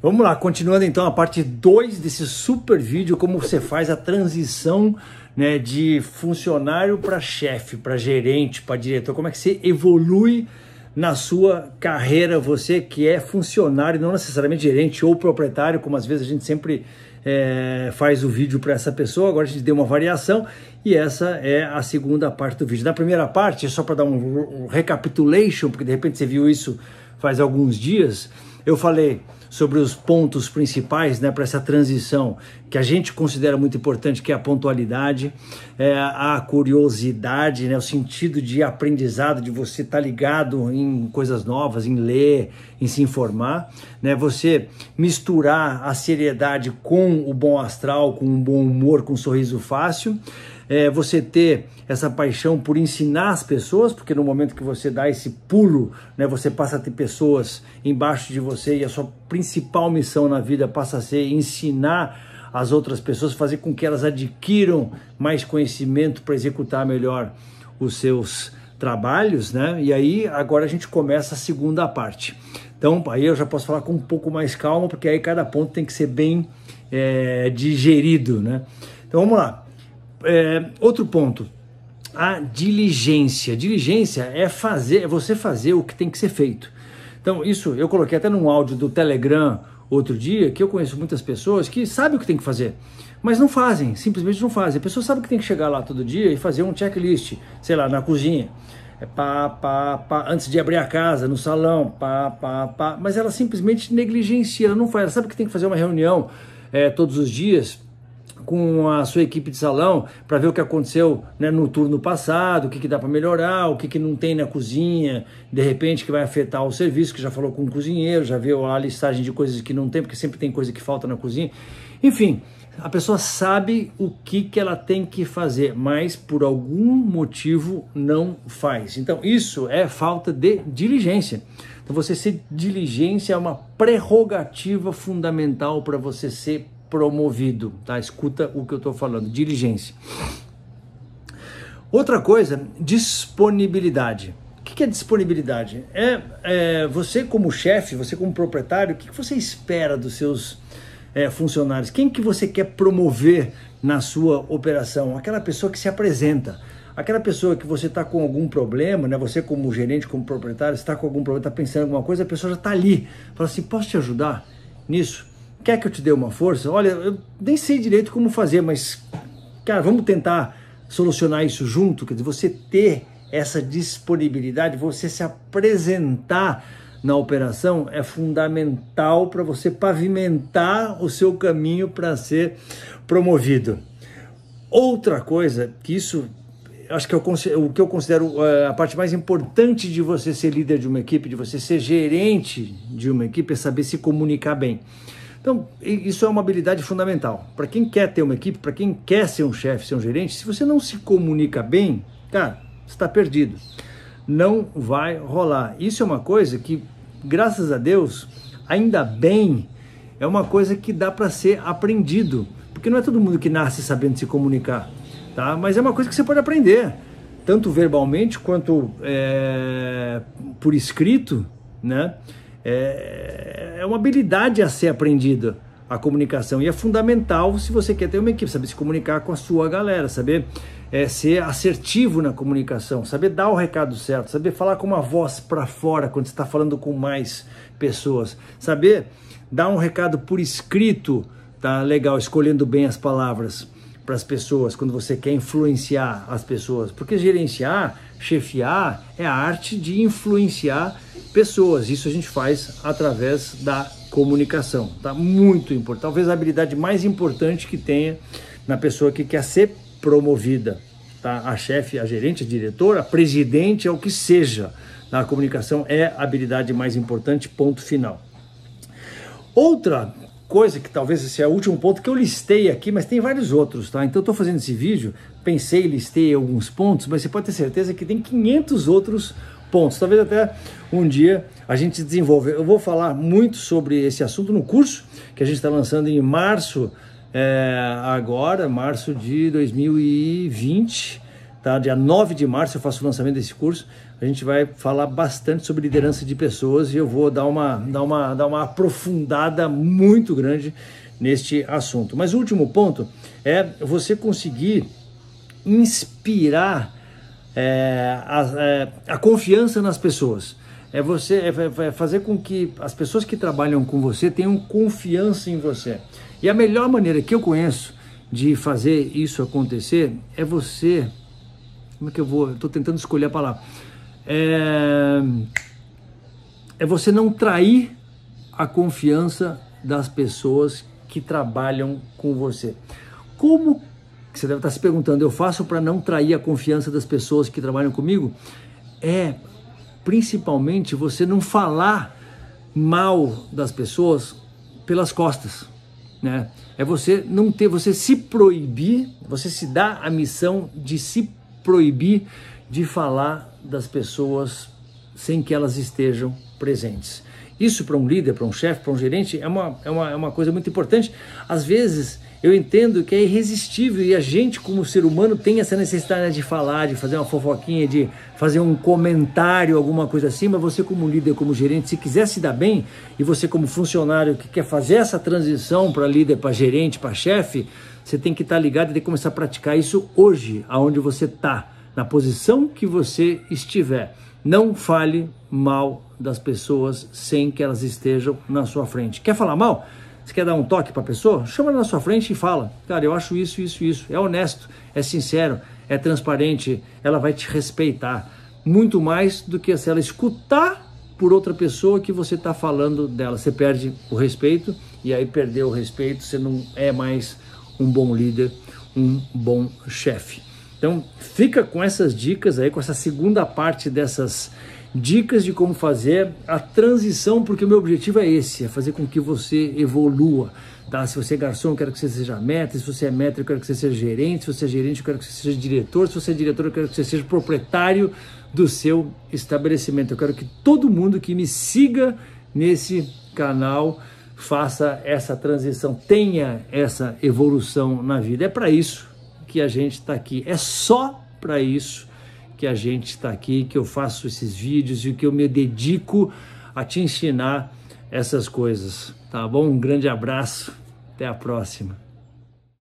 Vamos lá, continuando então a parte 2 desse super vídeo, como você faz a transição né, de funcionário para chefe, para gerente, para diretor, como é que você evolui na sua carreira, você que é funcionário, não necessariamente gerente ou proprietário, como às vezes a gente sempre é, faz o vídeo para essa pessoa, agora a gente deu uma variação e essa é a segunda parte do vídeo. Na primeira parte, só para dar um, recapitulation, porque de repente você viu isso faz alguns dias, eu falei sobre os pontos principais né, para essa transição que a gente considera muito importante, que é a pontualidade, é, a curiosidade, né, o sentido de aprendizado, de você estar tá ligado em coisas novas, em ler, em se informar, né, você misturar a seriedade com o bom astral, com um bom humor, com um sorriso fácil, é, você ter essa paixão por ensinar as pessoas, porque no momento que você dá esse pulo, né, você passa a ter pessoas embaixo de você e a sua principal missão na vida passa a ser ensinar as outras pessoas, fazer com que elas adquiram mais conhecimento para executar melhor os seus trabalhos, né? E aí agora a gente começa a segunda parte. Então aí eu já posso falar com um pouco mais calma, porque aí cada ponto tem que ser bem é, digerido, né? Então vamos lá. É, outro ponto, a diligência. Diligência é fazer, é você fazer o que tem que ser feito. Então, isso eu coloquei até num áudio do Telegram outro dia, que eu conheço muitas pessoas que sabem o que tem que fazer, mas não fazem, simplesmente não fazem. A pessoa sabe que tem que chegar lá todo dia e fazer um checklist, sei lá, na cozinha. É pá, pá, pá, antes de abrir a casa, no salão, pá, pá, pá, mas ela simplesmente negligencia, ela não faz. Ela sabe que tem que fazer uma reunião é, todos os dias com a sua equipe de salão para ver o que aconteceu né, no turno passado, o que, que dá para melhorar, o que, que não tem na cozinha, de repente que vai afetar o serviço, que já falou com o cozinheiro, já viu a listagem de coisas que não tem, porque sempre tem coisa que falta na cozinha. Enfim, a pessoa sabe o que, que ela tem que fazer, mas por algum motivo não faz. Então, isso é falta de diligência. Então, você ser diligência é uma prerrogativa fundamental para você ser promovido, tá? Escuta o que eu estou falando, diligência. Outra coisa, disponibilidade. O que é disponibilidade? É, é você como chefe, você como proprietário, o que você espera dos seus é, funcionários? Quem que você quer promover na sua operação? Aquela pessoa que se apresenta. Aquela pessoa que você está com algum problema, né? Você como gerente, como proprietário, está com algum problema, está pensando em alguma coisa, a pessoa já está ali. Fala assim, posso te ajudar nisso? Quer que eu te dê uma força? Olha, eu nem sei direito como fazer, mas, cara, vamos tentar solucionar isso junto. Quer dizer, você ter essa disponibilidade, você se apresentar na operação é fundamental para você pavimentar o seu caminho para ser promovido. Outra coisa que isso acho que eu, o que eu considero uh, a parte mais importante de você ser líder de uma equipe, de você ser gerente de uma equipe, é saber se comunicar bem. Então, isso é uma habilidade fundamental. Para quem quer ter uma equipe, para quem quer ser um chefe, ser um gerente, se você não se comunica bem, cara, está perdido. Não vai rolar. Isso é uma coisa que, graças a Deus, ainda bem, é uma coisa que dá para ser aprendido. Porque não é todo mundo que nasce sabendo se comunicar, tá? Mas é uma coisa que você pode aprender, tanto verbalmente quanto é, por escrito, né? É, é uma habilidade a ser aprendida a comunicação. E é fundamental se você quer ter uma equipe, saber se comunicar com a sua galera, saber é, ser assertivo na comunicação, saber dar o recado certo, saber falar com uma voz para fora quando está falando com mais pessoas, saber dar um recado por escrito, tá legal, escolhendo bem as palavras para as pessoas quando você quer influenciar as pessoas, porque gerenciar, chefiar é a arte de influenciar pessoas. Isso a gente faz através da comunicação, tá? Muito importante. Talvez a habilidade mais importante que tenha na pessoa que quer ser promovida, tá? A chefe, a gerente, a diretora, a presidente, é o que seja. A comunicação é a habilidade mais importante, ponto final. Outra coisa que talvez esse é o último ponto que eu listei aqui, mas tem vários outros, tá? Então eu estou fazendo esse vídeo, pensei, listei alguns pontos, mas você pode ter certeza que tem 500 outros pontos. Talvez até um dia a gente desenvolva. Eu vou falar muito sobre esse assunto no curso que a gente está lançando em março, é, agora, março de 2020. Tá? Dia 9 de março eu faço o lançamento desse curso. A gente vai falar bastante sobre liderança de pessoas e eu vou dar uma, dar uma, dar uma aprofundada muito grande neste assunto. Mas o último ponto é você conseguir inspirar é, a, é, a confiança nas pessoas é você é, é fazer com que as pessoas que trabalham com você tenham confiança em você. E a melhor maneira que eu conheço de fazer isso acontecer é você como é que eu vou? Estou tentando escolher a palavra. É, é você não trair a confiança das pessoas que trabalham com você. Como você deve estar se perguntando, eu faço para não trair a confiança das pessoas que trabalham comigo? É principalmente você não falar mal das pessoas pelas costas, né? É você não ter, você se proibir, você se dá a missão de se proibir de falar das pessoas sem que elas estejam presentes. Isso para um líder, para um chefe, para um gerente é uma, é, uma, é uma coisa muito importante. Às vezes eu entendo que é irresistível e a gente, como ser humano, tem essa necessidade de falar, de fazer uma fofoquinha, de fazer um comentário, alguma coisa assim. Mas você, como líder, como gerente, se quiser se dar bem e você, como funcionário que quer fazer essa transição para líder, para gerente, para chefe, você tem que estar tá ligado e tem que começar a praticar isso hoje, aonde você está, na posição que você estiver. Não fale mal das pessoas sem que elas estejam na sua frente. Quer falar mal? Você quer dar um toque para a pessoa? Chama na sua frente e fala: Cara, eu acho isso, isso, isso. É honesto, é sincero, é transparente. Ela vai te respeitar muito mais do que se ela escutar por outra pessoa que você está falando dela. Você perde o respeito e aí perdeu o respeito, você não é mais um bom líder, um bom chefe. Então, fica com essas dicas aí, com essa segunda parte dessas dicas de como fazer a transição, porque o meu objetivo é esse, é fazer com que você evolua. Tá? Se você é garçom, eu quero que você seja meta, se você é meta, eu quero que você seja gerente, se você é gerente, eu quero que você seja diretor, se você é diretor, eu quero que você seja proprietário do seu estabelecimento. Eu quero que todo mundo que me siga nesse canal faça essa transição, tenha essa evolução na vida. É para isso que a gente está aqui. É só para isso que a gente está aqui, que eu faço esses vídeos e que eu me dedico a te ensinar essas coisas. Tá bom? Um grande abraço. Até a próxima.